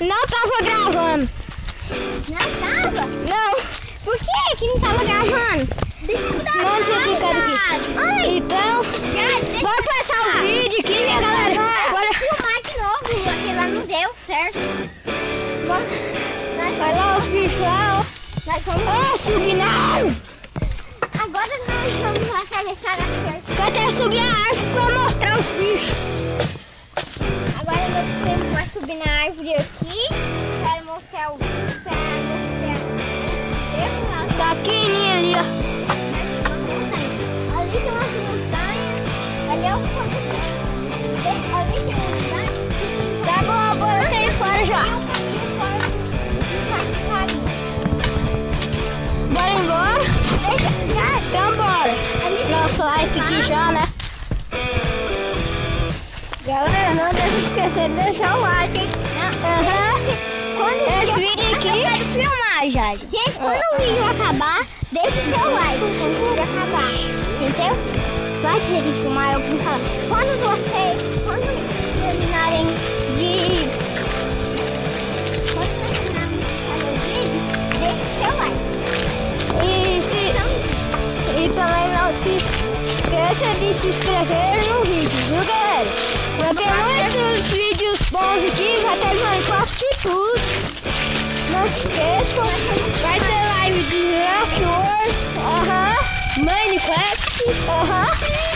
Não tava gravando. Não tava? Não. Por que que não tava gravando? Não tinha clicado aqui. Então, bora começar o vídeo aqui, minha galera. Bora filmar de novo. Aquele lá não deu certo. Vamos. Vai lá os bichos lá, ó. Nós vamos. Ah, subir não. Agora nós vamos atravessar a cerca. Vai até subir a árvore pra mostrar os bichos. Subir na árvore aqui. Quero mostrar o. Mostrar. Eu lá. Tá aqui, ali, ó. Ali tem umas montanhas. Ali é o ponto. Ali tem umas montanhas. Tá bom, agora já. Tem um caminho fora caminho. Bora embora. Já. Então bora. Nosso like aqui já, né? Esquecer de deixar o like, hein? Aham. Quando Esse vídeo aqui é de filmar, já. Gente, quando o vídeo acabar, deixa o seu like quando o vídeo acabar. Entendeu? Vai ter de filmar, eu vou falar. Quando vocês, quando terminarem de. Quando terminarem de fazer o vídeo, deixa o seu like. E, se, e também não se esqueça de se inscrever no vídeo, viu, galera? Ter muitos Minecraft e tudo. Não se esqueçam. Vai ter live de Jurassic Aham. Minecraft. Aham. Exploration.